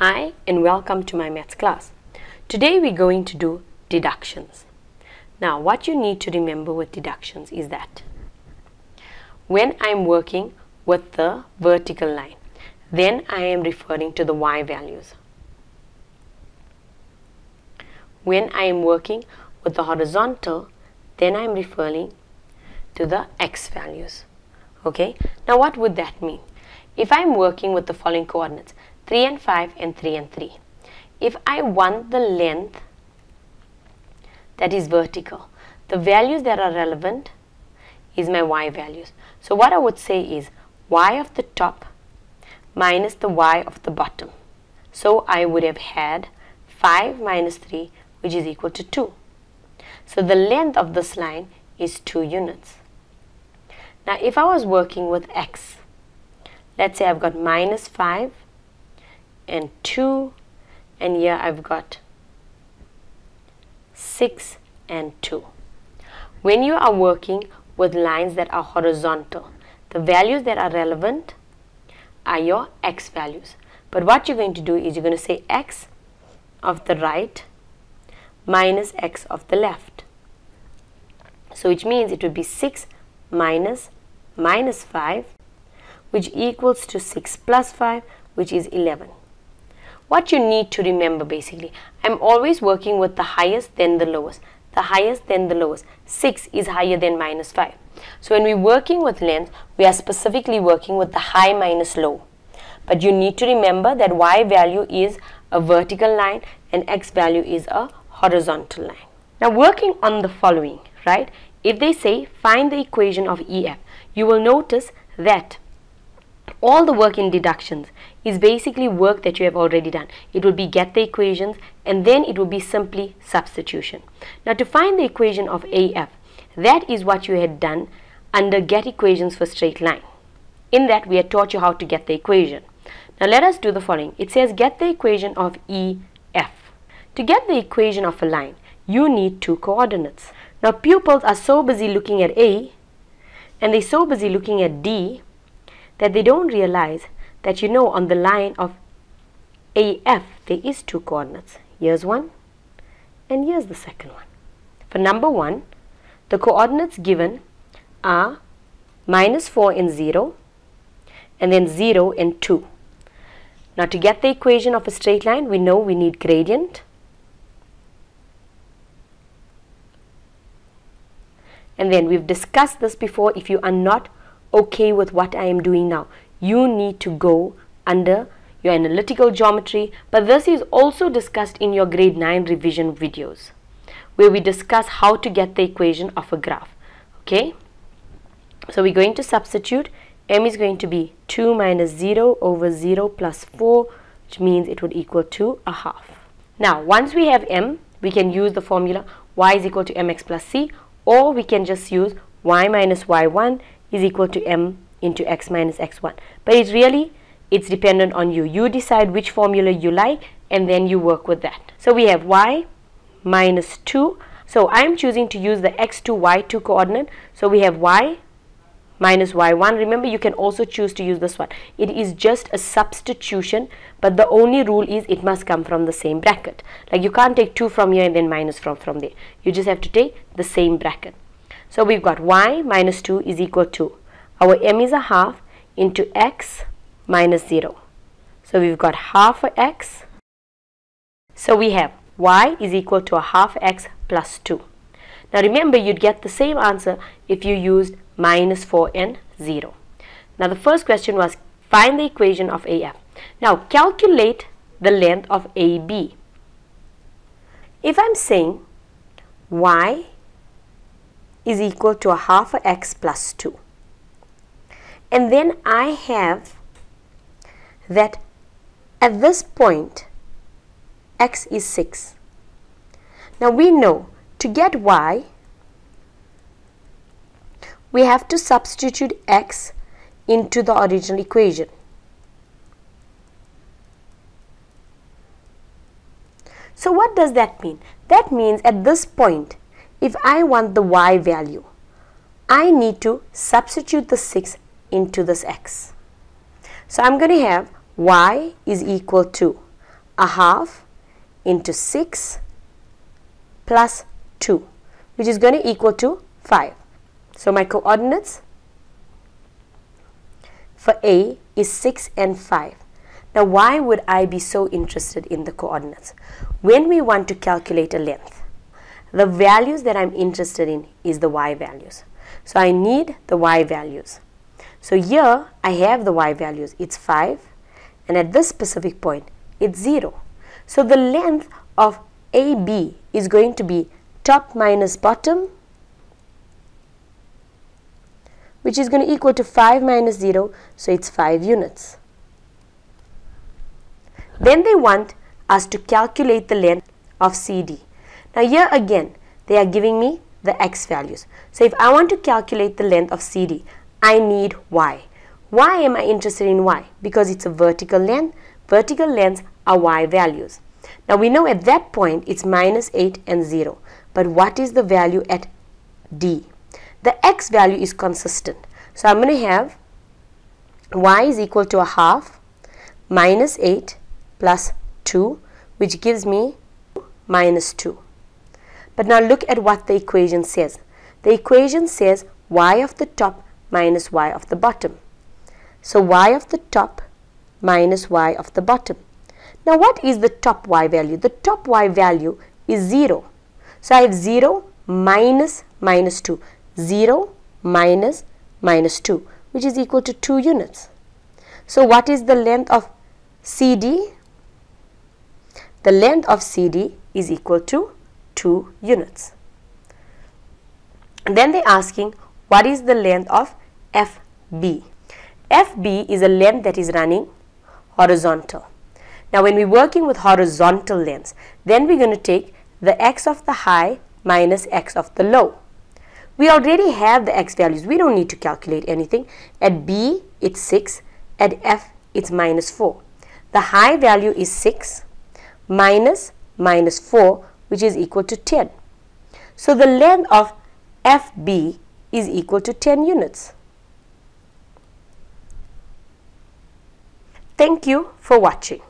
Hi and welcome to my maths class. Today we're going to do deductions. Now what you need to remember with deductions is that when I'm working with the vertical line then I am referring to the y values. When I am working with the horizontal then I am referring to the x values. Okay, now what would that mean? If I am working with the following coordinates 3 and 5 and 3 and 3. If I want the length that is vertical, the values that are relevant is my y values. So what I would say is y of the top minus the y of the bottom. So I would have had 5 minus 3 which is equal to 2. So the length of this line is 2 units. Now if I was working with x, let's say I've got minus 5 and 2 and here I've got 6 and 2. When you are working with lines that are horizontal, the values that are relevant are your x values. But what you're going to do is you're going to say x of the right minus x of the left. So which means it would be 6 minus minus 5 which equals to 6 plus 5 which is 11 what you need to remember basically I'm always working with the highest then the lowest. The highest then the lowest. 6 is higher than minus 5 so when we're working with length we are specifically working with the high minus low. But you need to remember that y value is a vertical line and x value is a horizontal line. Now working on the following right? If they say find the equation of EF you will notice that all the work in deductions is basically work that you have already done. It will be get the equations and then it will be simply substitution. Now to find the equation of AF, that is what you had done under get equations for straight line. In that we had taught you how to get the equation. Now let us do the following. It says get the equation of EF. To get the equation of a line, you need two coordinates. Now pupils are so busy looking at A and they're so busy looking at D that they don't realize that you know on the line of AF there is two coordinates. Here's one and here's the second one. For number one, the coordinates given are minus 4 and 0 and then 0 and 2. Now to get the equation of a straight line, we know we need gradient and then we've discussed this before if you are not okay with what I am doing now. You need to go under your analytical geometry, but this is also discussed in your grade 9 revision videos where we discuss how to get the equation of a graph. Okay, so we're going to substitute. m is going to be 2 minus 0 over 0 plus 4, which means it would equal to a half. Now, once we have m, we can use the formula y is equal to mx plus c, or we can just use y minus y1 is equal to m into x minus x1 but it's really it's dependent on you. You decide which formula you like and then you work with that. So we have y minus 2 so I'm choosing to use the x2 y2 coordinate. So we have y minus y1 remember you can also choose to use this one. It is just a substitution but the only rule is it must come from the same bracket. Like you can't take 2 from here and then minus from from there. You just have to take the same bracket so we've got y minus 2 is equal to, our m is a half into x minus 0. So we've got half x. So we have y is equal to a half x plus 2. Now remember you'd get the same answer if you used minus 4 and 0. Now the first question was find the equation of AF. Now calculate the length of AB. If I'm saying y is equal to a half x plus 2. And then I have that at this point x is 6. Now we know to get y we have to substitute x into the original equation. So what does that mean? That means at this point if I want the y value, I need to substitute the 6 into this x. So I'm going to have y is equal to a half into 6 plus 2 which is going to equal to 5. So my coordinates for A is 6 and 5. Now why would I be so interested in the coordinates? When we want to calculate a length, the values that I'm interested in is the y values. So I need the y values. So here I have the y values. It's 5 and at this specific point it's 0. So the length of AB is going to be top minus bottom which is going to equal to 5 minus 0 so it's 5 units. Then they want us to calculate the length of CD. Now here again they are giving me the x values. So if I want to calculate the length of CD I need y. Why am I interested in y? Because it's a vertical length. Vertical lengths are y values. Now we know at that point it's minus 8 and 0. But what is the value at D? The x value is consistent. So I'm going to have y is equal to a half minus 8 plus 2 which gives me minus 2. But now look at what the equation says. The equation says y of the top minus y of the bottom. So y of the top minus y of the bottom. Now what is the top y value? The top y value is 0. So I have 0 minus minus 2. 0 minus minus 2 which is equal to 2 units. So what is the length of CD? The length of CD is equal to 2 units. Then they're asking what is the length of FB? FB is a length that is running horizontal. Now when we're working with horizontal lengths, then we're going to take the x of the high minus x of the low. We already have the x values. We don't need to calculate anything. At B, it's 6. At F, it's minus 4. The high value is 6 minus minus 4, which is equal to 10. So the length of FB is equal to 10 units. Thank you for watching.